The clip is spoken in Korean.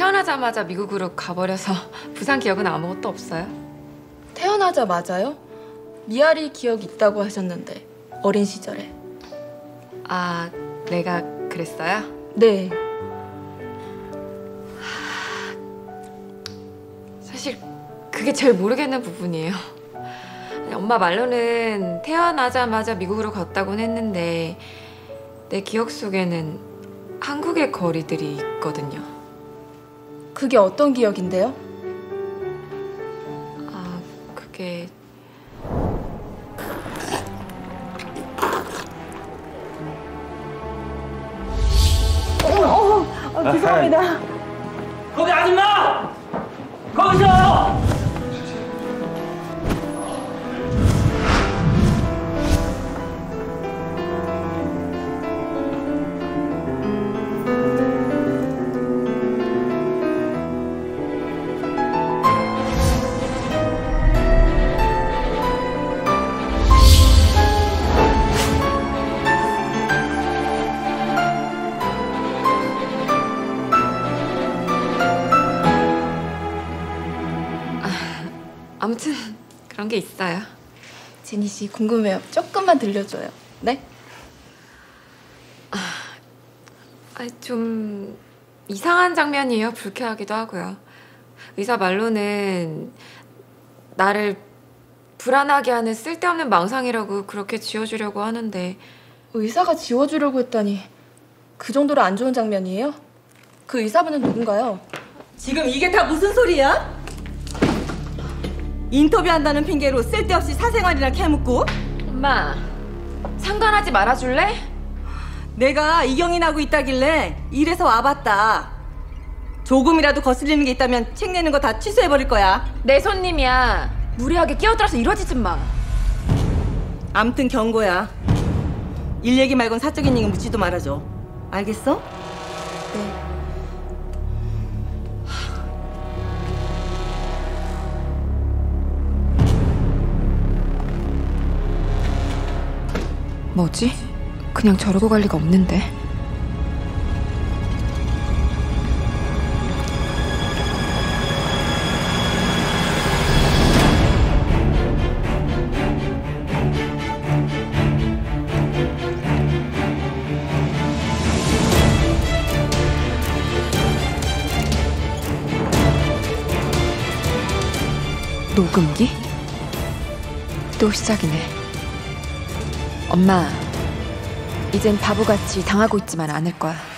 태어나자마자 미국으로 가버려서 부산 기억은 아무것도 없어요. 태어나자마자요? 미아리 기억 있다고 하셨는데 어린 시절에. 아, 내가 그랬어요? 네. 사실 그게 제일 모르겠는 부분이에요. 엄마 말로는 태어나자마자 미국으로 갔다곤 했는데 내 기억 속에는 한국의 거리들이 있거든요. 그게 어떤 기억인데요? 아, 그게 어, 죄송합니다. 거기 아줌마! 거기서! 아무튼 그런 게 있어요. 제니 씨 궁금해요. 조금만 들려줘요. 네? 아, 좀 이상한 장면이에요. 불쾌하기도 하고요. 의사 말로는 나를 불안하게 하는 쓸데없는 망상이라고 그렇게 지어주려고 하는데 의사가 지워주려고 했다니 그 정도로 안 좋은 장면이에요? 그 의사분은 누군가요? 지금 이게 다 무슨 소리야? 인터뷰한다는 핑계로 쓸데없이 사생활이나 캐묻고 엄마 상관하지 말아줄래? 내가 이경이 나고 있다길래 이래서 와봤다. 조금이라도 거슬리는 게 있다면 책 내는 거 다 취소해버릴 거야. 내 손님이야. 무리하게 끼어들어서 이러지지 마. 암튼 경고야. 일 얘기 말곤 사적인 얘기 묻지도 말아줘. 알겠어? 네. 뭐지? 그냥 저러고 갈 리가 없는데. 녹음기? 또 시작이네. 엄마, 이젠 바보같이 당하고 있지만 않을 거야.